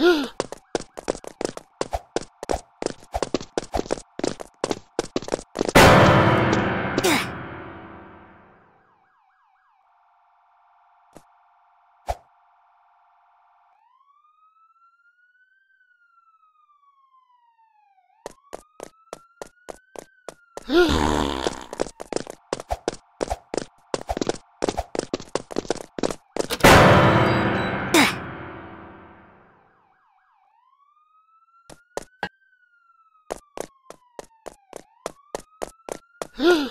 Ugh. Huh?